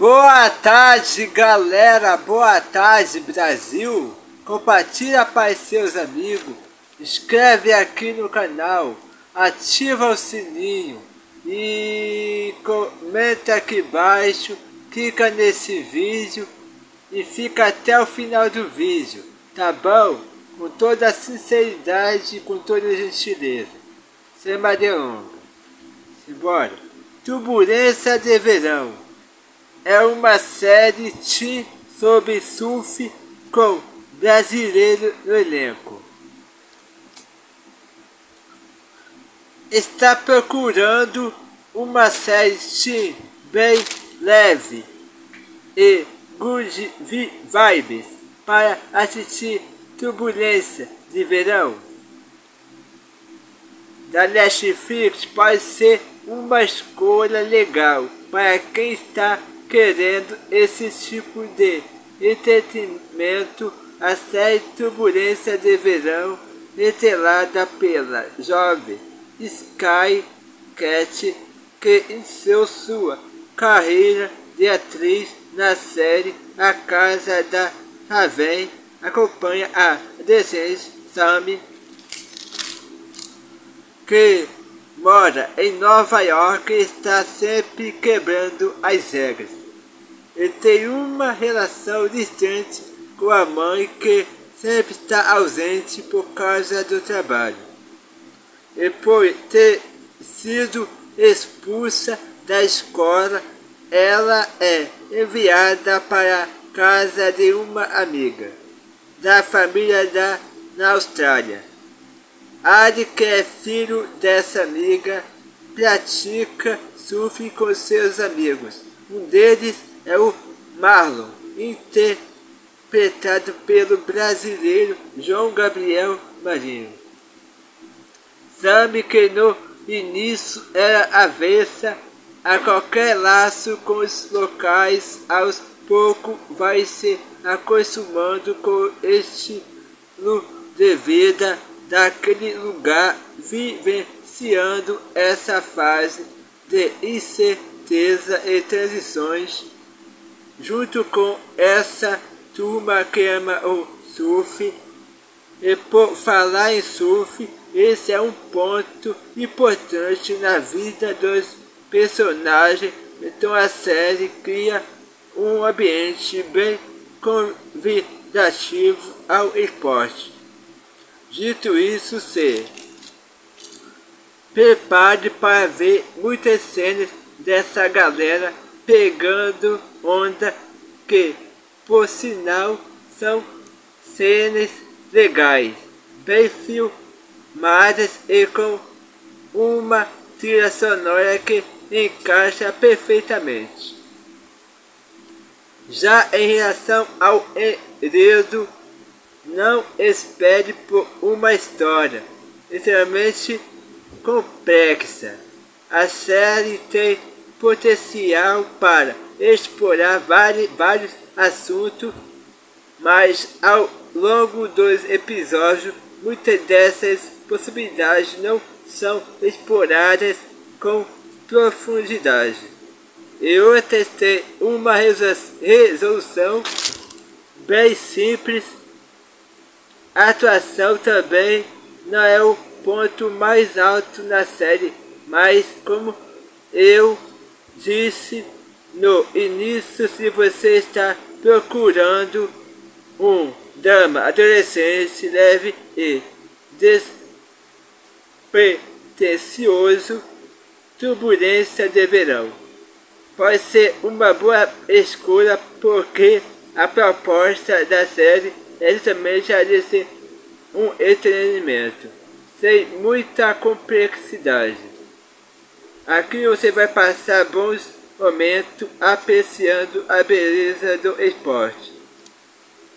Boa tarde, galera! Boa tarde, Brasil! Compartilha para seus amigos, inscreve aqui no canal, ativa o sininho e comenta aqui embaixo, clica nesse vídeo e fica até o final do vídeo, tá bom? Com toda a sinceridade e com toda a gentileza. Sem mais delongas. Simbora! Turbulência de verão é uma série T sobre surf com brasileiro no elenco. Está procurando uma série T bem leve e good vibes para assistir Turbulência de Verão. Da Netflix pode ser uma escolha legal para quem está querendo esse tipo de entretenimento, a série Turbulência de Verão, estrelada pela jovem Sky Cat, que iniciou sua carreira de atriz na série A Casa da Raven, acompanha a adolescente Sammy, que mora em Nova York e está sempre quebrando as regras. Ele tem uma relação distante com a mãe que sempre está ausente por causa do trabalho. E por ter sido expulsa da escola, ela é enviada para a casa de uma amiga da família da, na Austrália. Ari, que é filho dessa amiga, pratica surf com seus amigos. Um deles é o Marlon, interpretado pelo brasileiro João Gabriel Marinho. Sabe que no início era avessa a qualquer laço com os locais, aos poucos vai se acostumando com estilo de vida daquele lugar, vivenciando essa fase de incerteza e transições junto com essa turma que ama o surf. E por falar em surf, esse é um ponto importante na vida dos personagens, então a série cria um ambiente bem convidativo ao esporte. Dito isso, se prepare para ver muitas cenas dessa galera pegando onda que, por sinal, são cenas legais, bem filmadas e com uma trilha sonora que encaixa perfeitamente. Já em relação ao enredo, não espere por uma história extremamente complexa. A série tem potencial para explorar vários, vários assuntos, mas ao longo dos episódios, muitas dessas possibilidades não são exploradas com profundidade. Eu testei uma resolução bem simples. A atuação também não é o ponto mais alto na série, mas como eu disse no início, se você está procurando um drama adolescente leve e despretensioso, turbulência de verão. Pode ser uma boa escolha porque a proposta da série é justamente a de ser um entretenimento, sem muita complexidade. Aqui você vai passar bons momentos apreciando a beleza do esporte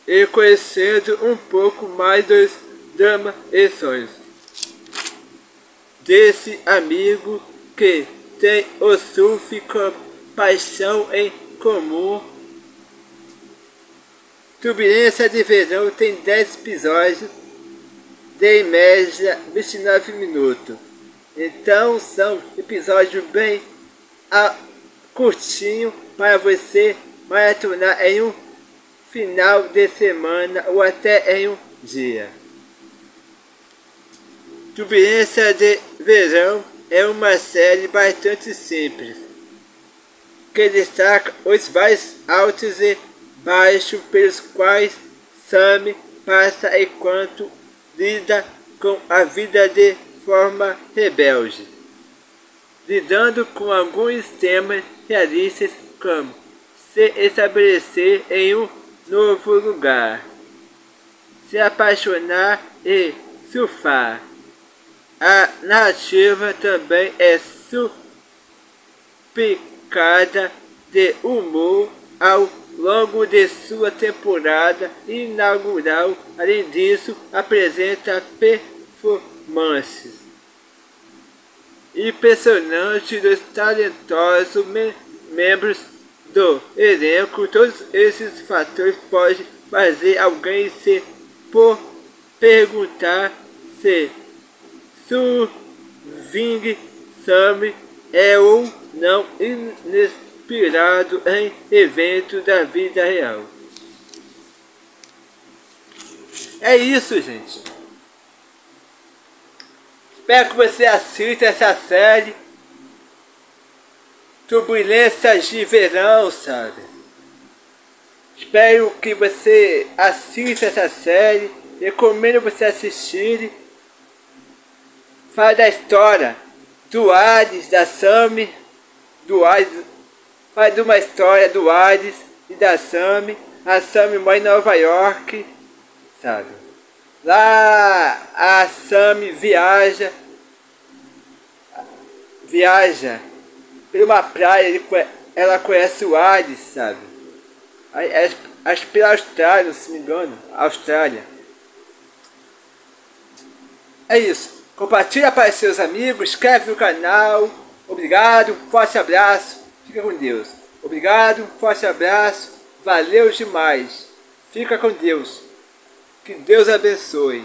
e conhecendo um pouco mais dos dramas e sonhos desse amigo que tem o surf com paixão em comum. Turbulência de Verão tem 10 episódios de em média 29 minutos. Então são episódios bem curtinho para você maratonar em um final de semana ou até em um dia. Turbulência de Verão é uma série bastante simples, que destaca os mais altos e baixos pelos quais Sam passa enquanto lida com a vida de forma rebelde, lidando com alguns temas realistas como se estabelecer em um novo lugar, se apaixonar e surfar. A narrativa também é supicada de humor ao longo de sua temporada inaugural. Além disso, apresenta performances impressionantes dos talentosos me membros do elenco. Todos esses fatores podem fazer alguém se por perguntar se Surving Sam é ou não inspirado em eventos da vida real. É isso, gente. Espero que você assista essa série. Turbulências de verão, sabe? Espero que você assista essa série. Recomendo você assistir fala da história do Hades, da Sami, do fala de uma história do Hades e da Sami. A Sami mora em Nova York, sabe? Lá a Sami viaja, viaja por uma praia, ela conhece o Hades, sabe? Acho pela Austrália, se me engano, Austrália. É isso. Compartilha para seus amigos, inscreve no canal. Obrigado, forte abraço. Fica com Deus. Obrigado, forte abraço. Valeu demais. Fica com Deus. Que Deus abençoe.